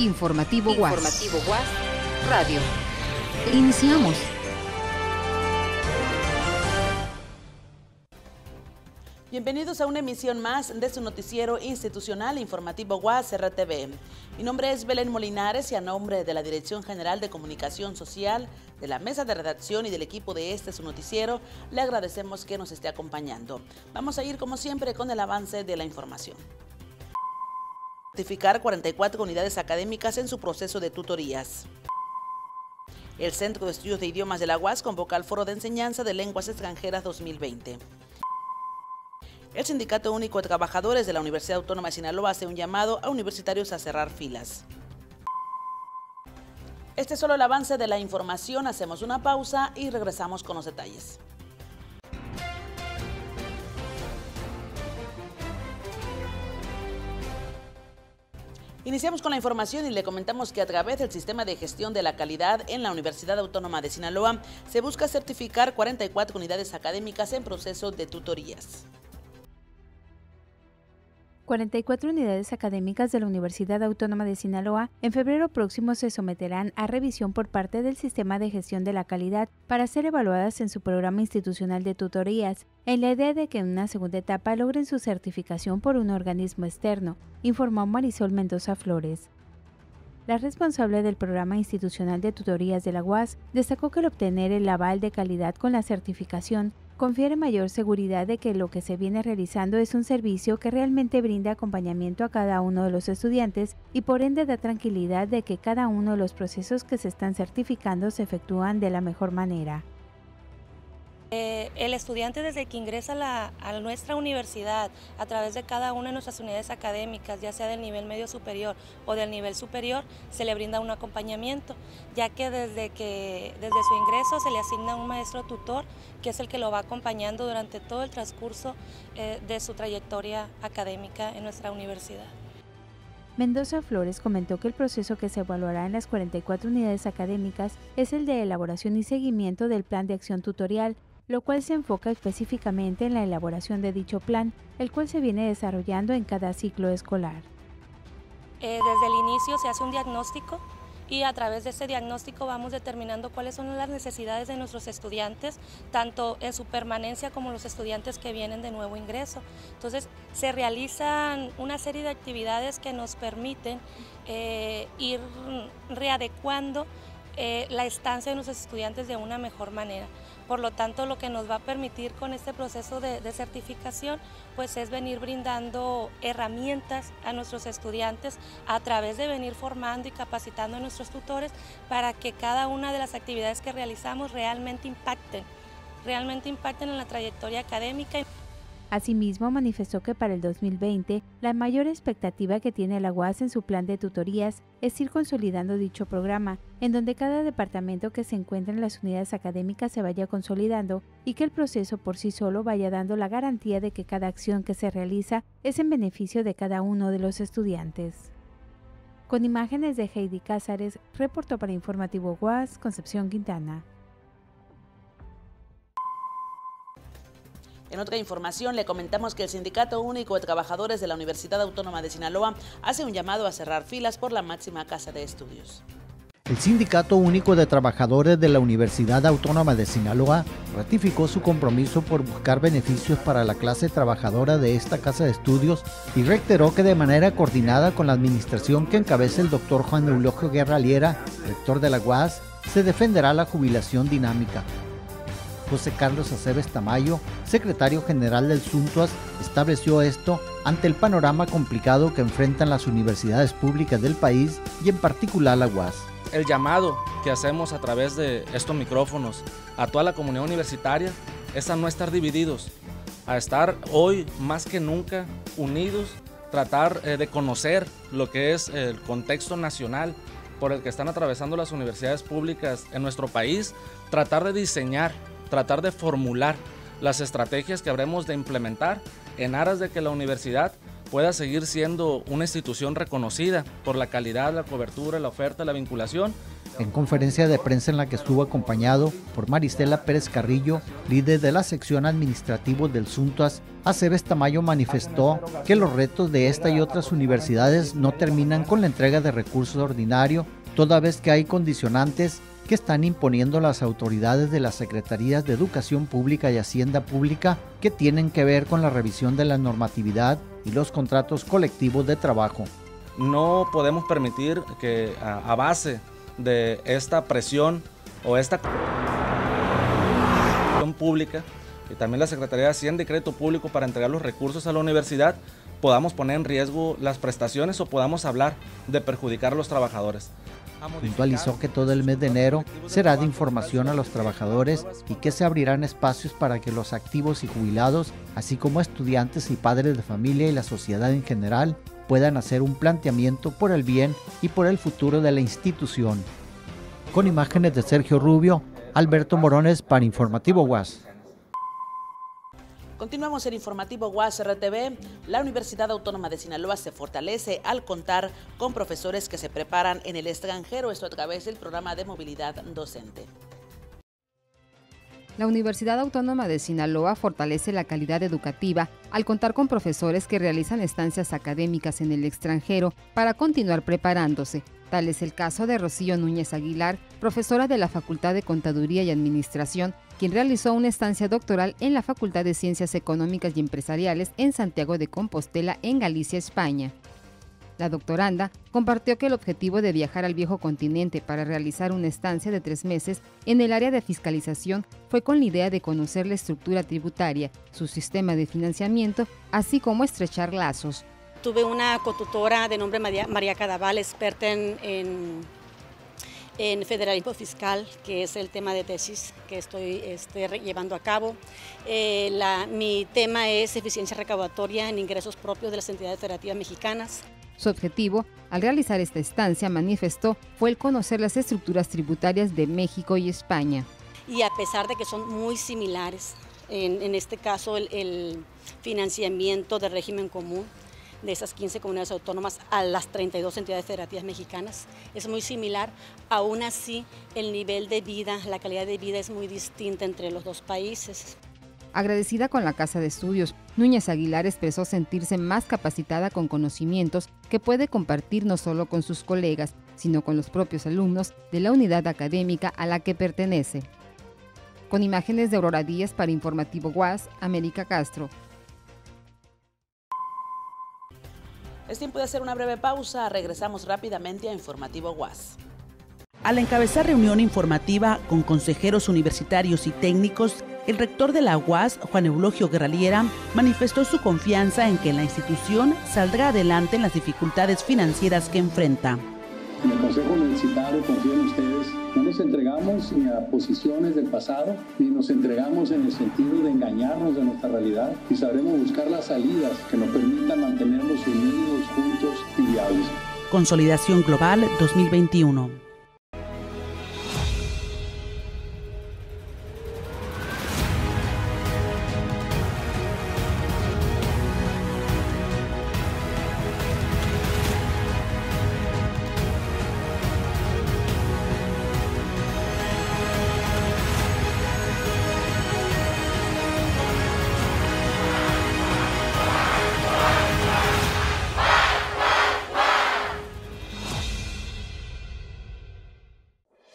Informativo Guas. Informativo Guas Radio. Iniciamos. Bienvenidos a una emisión más de su noticiero institucional informativo UAS RTV. Mi nombre es Belén Molinares y a nombre de la Dirección General de Comunicación Social, de la mesa de redacción y del equipo de este su noticiero, le agradecemos que nos esté acompañando. Vamos a ir como siempre con el avance de la información. Certificar 44 unidades académicas en su proceso de tutorías. El Centro de Estudios de Idiomas de la UAS convoca al Foro de Enseñanza de Lenguas Extranjeras 2020. El Sindicato Único de Trabajadores de la Universidad Autónoma de Sinaloa hace un llamado a universitarios a cerrar filas. Este es solo el avance de la información, hacemos una pausa y regresamos con los detalles. Iniciamos con la información y le comentamos que a través del sistema de gestión de la calidad en la Universidad Autónoma de Sinaloa se busca certificar 44 unidades académicas en proceso de tutorías. 44 unidades académicas de la Universidad Autónoma de Sinaloa en febrero próximo se someterán a revisión por parte del Sistema de Gestión de la Calidad para ser evaluadas en su programa institucional de tutorías, en la idea de que en una segunda etapa logren su certificación por un organismo externo, informó Marisol Mendoza Flores. La responsable del programa institucional de tutorías de la UAS destacó que el obtener el aval de calidad con la certificación confiere mayor seguridad de que lo que se viene realizando es un servicio que realmente brinda acompañamiento a cada uno de los estudiantes y por ende da tranquilidad de que cada uno de los procesos que se están certificando se efectúan de la mejor manera. Eh, el estudiante desde que ingresa a, nuestra universidad a través de cada una de nuestras unidades académicas, ya sea del nivel medio superior o del nivel superior, se le brinda un acompañamiento, ya que desde, que, desde su ingreso se le asigna un maestro tutor que es el que lo va acompañando durante todo el transcurso eh, de su trayectoria académica en nuestra universidad. Mendoza Flores comentó que el proceso que se evaluará en las 44 unidades académicas es el de elaboración y seguimiento del plan de acción tutorial lo cual se enfoca específicamente en la elaboración de dicho plan, el cual se viene desarrollando en cada ciclo escolar. Eh, desde el inicio se hace un diagnóstico y a través de ese diagnóstico vamos determinando cuáles son las necesidades de nuestros estudiantes, tanto en su permanencia como los estudiantes que vienen de nuevo ingreso. Entonces, se realizan una serie de actividades que nos permiten eh, ir readecuando eh, la estancia de nuestros estudiantes de una mejor manera. Por lo tanto, lo que nos va a permitir con este proceso de, certificación, pues es venir brindando herramientas a nuestros estudiantes a través de venir formando y capacitando a nuestros tutores para que cada una de las actividades que realizamos realmente impacten, realmente impacten en la trayectoria académica. Asimismo, manifestó que para el 2020 la mayor expectativa que tiene la UAS en su plan de tutorías es ir consolidando dicho programa, en donde cada departamento que se encuentra en las unidades académicas se vaya consolidando y que el proceso por sí solo vaya dando la garantía de que cada acción que se realiza es en beneficio de cada uno de los estudiantes. Con imágenes de Heidi Cázares, reportó para Informativo UAS Concepción Quintana. En otra información le comentamos que el Sindicato Único de Trabajadores de la Universidad Autónoma de Sinaloa hace un llamado a cerrar filas por la máxima casa de estudios. El Sindicato Único de Trabajadores de la Universidad Autónoma de Sinaloa ratificó su compromiso por buscar beneficios para la clase trabajadora de esta casa de estudios y reiteró que de manera coordinada con la administración que encabeza el doctor Juan Eulogio Guerra Liera, rector de la UAS, se defenderá la jubilación dinámica. José Carlos Aceves Tamayo, secretario general del SUNTUAS, estableció esto ante el panorama complicado que enfrentan las universidades públicas del país y en particular la UAS. El llamado que hacemos a través de estos micrófonos a toda la comunidad universitaria es a no estar divididos, a estar hoy más que nunca unidos, tratar eh, de conocer lo que es el contexto nacional por el que están atravesando las universidades públicas en nuestro país, tratar de diseñar tratar de formular las estrategias que habremos de implementar en aras de que la universidad pueda seguir siendo una institución reconocida por la calidad, la cobertura, la oferta, la vinculación. En conferencia de prensa en la que estuvo acompañado por Maristela Pérez Carrillo, líder de la sección administrativa del SUNTAS, Aceves Tamayo manifestó que los retos de esta y otras universidades no terminan con la entrega de recursos ordinarios, toda vez que hay condicionantes que están imponiendo las autoridades de las Secretarías de Educación Pública y Hacienda Pública que tienen que ver con la revisión de la normatividad y los contratos colectivos de trabajo. No podemos permitir que a, base de esta presión o esta pública y también la Secretaría de Hacienda y Crédito Público para entregar los recursos a la universidad, podamos poner en riesgo las prestaciones o podamos hablar de perjudicar a los trabajadores. Puntualizó que todo el mes de enero será de información a los trabajadores y que se abrirán espacios para que los activos y jubilados, así como estudiantes y padres de familia y la sociedad en general, puedan hacer un planteamiento por el bien y por el futuro de la institución. Con imágenes de Sergio Rubio, Alberto Morones para Informativo UAS. Continuamos el informativo UAS RTV. La Universidad Autónoma de Sinaloa se fortalece al contar con profesores que se preparan en el extranjero, esto a través del programa de movilidad docente. La Universidad Autónoma de Sinaloa fortalece la calidad educativa al contar con profesores que realizan estancias académicas en el extranjero para continuar preparándose. Tal es el caso de Rocío Núñez Aguilar, profesora de la Facultad de Contaduría y Administración quien realizó una estancia doctoral en la Facultad de Ciencias Económicas y Empresariales en Santiago de Compostela, en Galicia, España. La doctoranda compartió que el objetivo de viajar al viejo continente para realizar una estancia de tres meses en el área de fiscalización fue con la idea de conocer la estructura tributaria, su sistema de financiamiento, así como estrechar lazos. Tuve una cotutora de nombre María, Cadaval, experta en en federalismo fiscal, que es el tema de tesis que estoy este, llevando a cabo. Eh, mi tema es eficiencia recaudatoria en ingresos propios de las entidades federativas mexicanas. Su objetivo, al realizar esta estancia, manifestó, fue el conocer las estructuras tributarias de México y España. Y a pesar de que son muy similares, en, este caso el financiamiento de régimen común, de esas 15 comunidades autónomas a las 32 entidades federativas mexicanas. Es muy similar, aún así el nivel de vida, la calidad de vida es muy distinta entre los dos países. Agradecida con la Casa de Estudios, Núñez Aguilar expresó sentirse más capacitada con conocimientos que puede compartir no solo con sus colegas, sino con los propios alumnos de la unidad académica a la que pertenece. Con imágenes de Aurora Díaz para Informativo Guas, América Castro. Es tiempo de hacer una breve pausa. Regresamos rápidamente a Informativo UAS. Al encabezar reunión informativa con consejeros universitarios y técnicos, el rector de la UAS, Juan Eulogio Guerraliera, manifestó su confianza en que la institución saldrá adelante en las dificultades financieras que enfrenta. En el Consejo Universitario confío en ustedes. Entregamos ni a posiciones del pasado, ni nos entregamos en el sentido de engañarnos de nuestra realidad y sabremos buscar las salidas que nos permitan mantenernos unidos, juntos y viables. Consolidación Global 2021.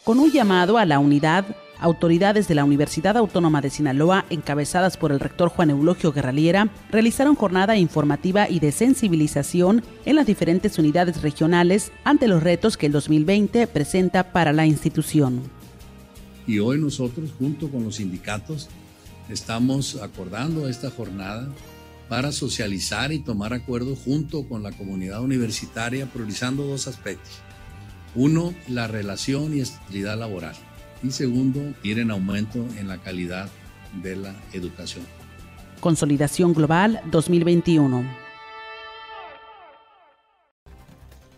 Con un llamado a la unidad, autoridades de la Universidad Autónoma de Sinaloa, encabezadas por el rector Juan Eulogio Guerraliera, realizaron jornada informativa y de sensibilización en las diferentes unidades regionales ante los retos que el 2020 presenta para la institución. Y hoy nosotros, junto con los sindicatos, estamos acordando esta jornada para socializar y tomar acuerdo junto con la comunidad universitaria, priorizando dos aspectos uno, la relación y estabilidad laboral. Y segundo, ir en aumento en la calidad de la educación. Consolidación Global 2021.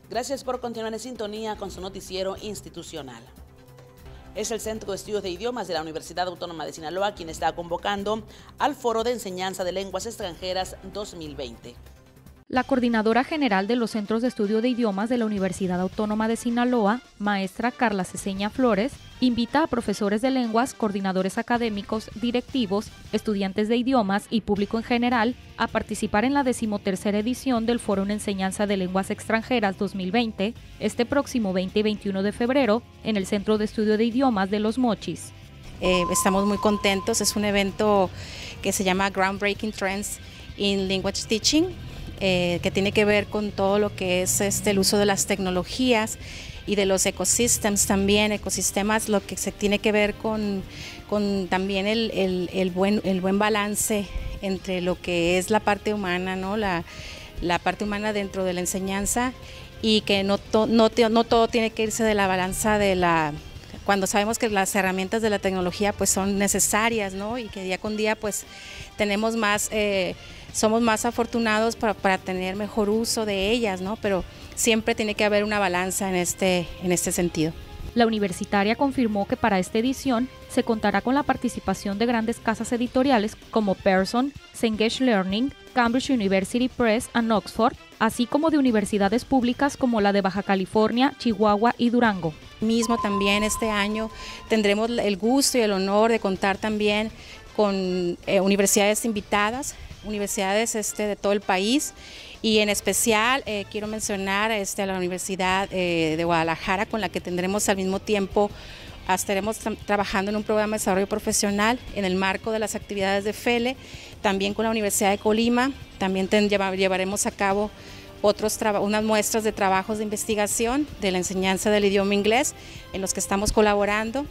Gracias por continuar en sintonía con su noticiero institucional. Es el Centro de Estudios de Idiomas de la Universidad Autónoma de Sinaloa quien está convocando al Foro de Enseñanza de Lenguas Extranjeras 2020. La coordinadora general de los Centros de Estudio de Idiomas de la Universidad Autónoma de Sinaloa, maestra Carla Ceseña Flores, invita a profesores de lenguas, coordinadores académicos, directivos, estudiantes de idiomas y público en general a participar en la decimotercera edición del Foro en Enseñanza de Lenguas Extranjeras 2020, este próximo 20 y 21 de febrero, en el Centro de Estudio de Idiomas de Los Mochis. Eh, estamos muy contentos, es un evento que se llama Groundbreaking Trends in Language Teaching eh, que tiene que ver con todo lo que es este, el uso de las tecnologías y de los ecosistemas también, ecosistemas, lo que se tiene que ver con, con también el, el, el, buen, el buen balance entre lo que es la parte humana, ¿no? la, la parte humana dentro de la enseñanza y que no, to, no, no todo tiene que irse de la balanza de la cuando sabemos que las herramientas de la tecnología pues son necesarias, ¿no? Y que día con día pues tenemos más eh, somos más afortunados para, tener mejor uso de ellas, ¿no? Pero siempre tiene que haber una balanza en este, en este sentido. La universitaria confirmó que para esta edición se contará con la participación de grandes casas editoriales como Pearson, Cengage Learning, Cambridge University Press and Oxford, así como de universidades públicas como la de Baja California, Chihuahua y Durango. Mismo también este año tendremos el gusto y el honor de contar también con eh, universidades invitadas universidades este, de todo el país. Y en especial eh, quiero mencionar este, a la Universidad eh, de Guadalajara con la que tendremos al mismo tiempo estaremos trabajando en un programa de desarrollo profesional en el marco de las actividades de FELE, también con la Universidad de Colima, también llevaremos a cabo otros unas muestras de trabajos de investigación de la enseñanza del idioma inglés en los que estamos colaborando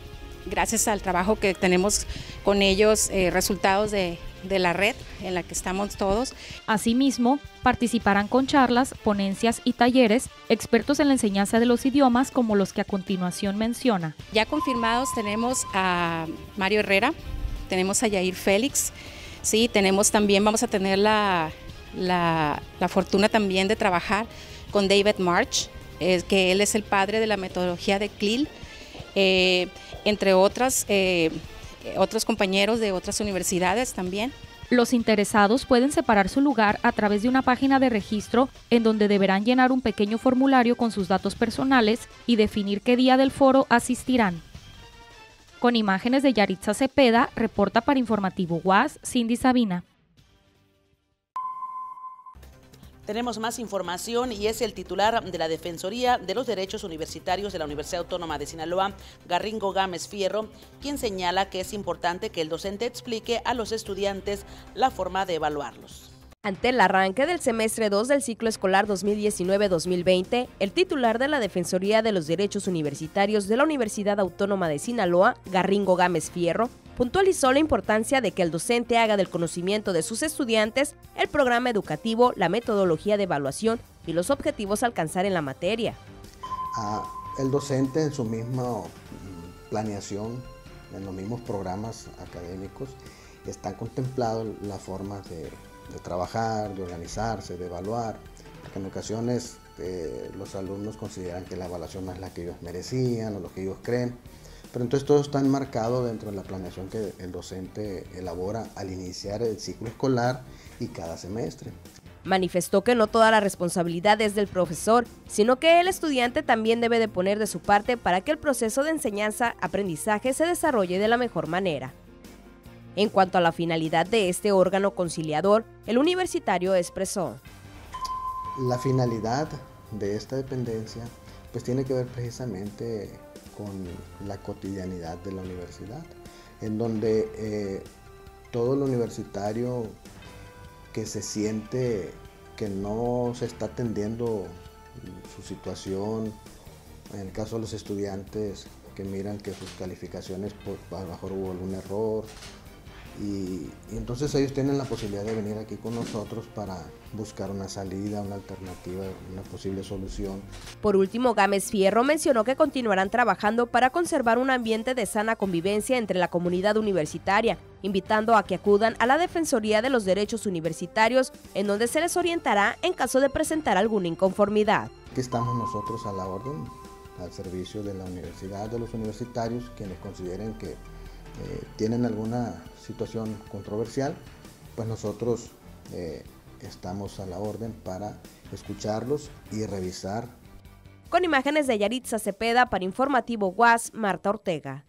gracias al trabajo que tenemos con ellos, eh, resultados de, de la red en la que estamos todos. Asimismo, participarán con charlas, ponencias y talleres expertos en la enseñanza de los idiomas como los que a continuación menciona. Ya confirmados tenemos a Mario Herrera, tenemos a Yair Félix, sí, tenemos también, vamos a tener la, la, fortuna también de trabajar con David March, que él es el padre de la metodología de CLIL, eh, entre otras... Eh, otros compañeros de otras universidades también. Los interesados pueden separar su lugar a través de una página de registro en donde deberán llenar un pequeño formulario con sus datos personales y definir qué día del foro asistirán. Con imágenes de Yaritza Cepeda, reporta para Informativo UAS, Cindy Sabina. Tenemos más información y es el titular de la Defensoría de los Derechos Universitarios de la Universidad Autónoma de Sinaloa, Garringo Gámez Fierro, quien señala que es importante que el docente explique a los estudiantes la forma de evaluarlos. Ante el arranque del semestre 2 del ciclo escolar 2019-2020, el titular de la Defensoría de los Derechos Universitarios de la Universidad Autónoma de Sinaloa, Garringo Gámez Fierro, puntualizó la importancia de que el docente haga del conocimiento de sus estudiantes el programa educativo, la metodología de evaluación y los objetivos a alcanzar en la materia. Ah, el docente en su misma mm, planeación, en los mismos programas académicos, están contemplados las formas de, trabajar, de organizarse, de evaluar, porque en ocasiones eh, los alumnos consideran que la evaluación no es la que ellos merecían o lo que ellos creen. Pero entonces todo está enmarcado dentro de la planeación que el docente elabora al iniciar el ciclo escolar y cada semestre. Manifestó que no toda la responsabilidad es del profesor, sino que el estudiante también debe de poner de su parte para que el proceso de enseñanza-aprendizaje se desarrolle de la mejor manera. En cuanto a la finalidad de este órgano conciliador, el universitario expresó. La finalidad de esta dependencia pues tiene que ver precisamente con la cotidianidad de la universidad, en donde eh, todo el universitario que se siente que no se está atendiendo su situación, en el caso de los estudiantes que miran que sus calificaciones, pues, a lo mejor hubo algún error, y, entonces ellos tienen la posibilidad de venir aquí con nosotros para buscar una salida, una alternativa, una posible solución. Por último, Gámez Fierro mencionó que continuarán trabajando para conservar un ambiente de sana convivencia entre la comunidad universitaria, invitando a que acudan a la Defensoría de los Derechos Universitarios, en donde se les orientará en caso de presentar alguna inconformidad. Aquí estamos nosotros a la orden, al servicio de la universidad, de los universitarios, quienes consideren que eh, tienen alguna situación controversial, pues nosotros eh, estamos a la orden para escucharlos y revisar. Con imágenes de Yaritza Cepeda para Informativo UAS, Marta Ortega.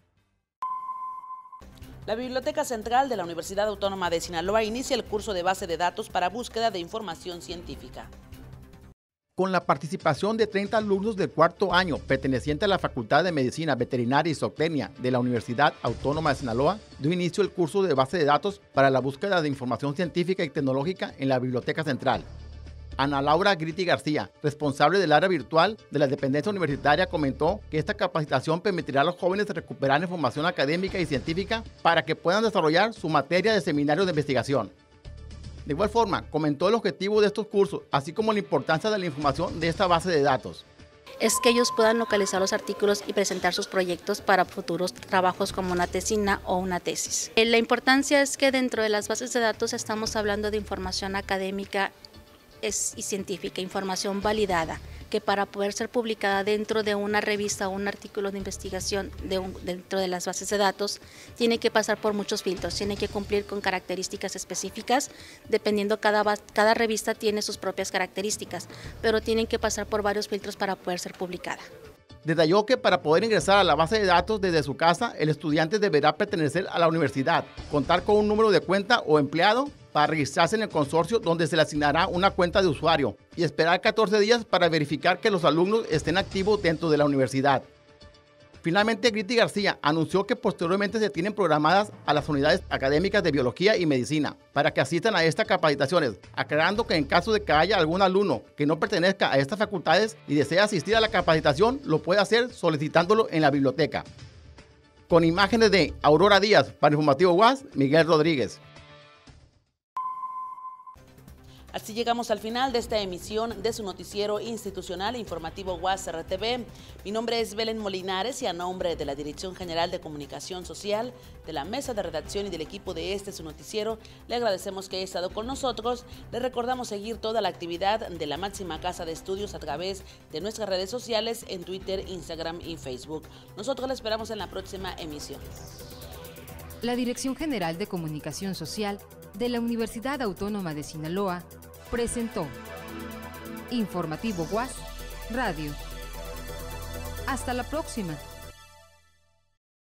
La Biblioteca Central de la Universidad Autónoma de Sinaloa inicia el curso de base de datos para búsqueda de información científica con la participación de 30 alumnos del cuarto año perteneciente a la Facultad de Medicina Veterinaria y Zootecnia de la Universidad Autónoma de Sinaloa, dio inicio el curso de base de datos para la búsqueda de información científica y tecnológica en la Biblioteca Central. Ana Laura Gritti García, responsable del área virtual de la dependencia universitaria, comentó que esta capacitación permitirá a los jóvenes recuperar información académica y científica para que puedan desarrollar su materia de seminario de investigación. De igual forma, comentó el objetivo de estos cursos, así como la importancia de la información de esta base de datos es que ellos puedan localizar los artículos y presentar sus proyectos para futuros trabajos como una tesina o una tesis. Eh, la importancia es que dentro de las bases de datos estamos hablando de información académica y científica, información validada que para poder ser publicada dentro de una revista o un artículo de investigación dentro de las bases de datos, tiene que pasar por muchos filtros, tiene que cumplir con características específicas, dependiendo cada, cada revista tiene sus propias características, pero tienen que pasar por varios filtros para poder ser publicada. Detalló que para poder ingresar a la base de datos desde su casa, el estudiante deberá pertenecer a la universidad, contar con un número de cuenta o empleado para registrarse en el consorcio donde se le asignará una cuenta de usuario y esperar 14 días para verificar que los alumnos estén activos dentro de la universidad. Finalmente, Gritti García anunció que posteriormente se tienen programadas a las unidades académicas de biología y medicina para que asistan a estas capacitaciones, aclarando que en caso de que haya algún alumno que no pertenezca a estas facultades y desea asistir a la capacitación, lo puede hacer solicitándolo en la biblioteca. Con imágenes de Aurora Díaz para Informativo UAS, Miguel Rodríguez. Así llegamos al final de esta emisión de su noticiero institucional e informativo UAS RTV. Mi nombre es Belén Molinares y a nombre de la Dirección General de Comunicación Social, de la mesa de redacción y del equipo de este su noticiero, le agradecemos que haya estado con nosotros. Le recordamos seguir toda la actividad de la máxima casa de estudios a través de nuestras redes sociales en Twitter, Instagram y Facebook. Nosotros le esperamos en la próxima emisión. La Dirección General de Comunicación Social de la Universidad Autónoma de Sinaloa presentó Informativo Guas Radio. Hasta la próxima.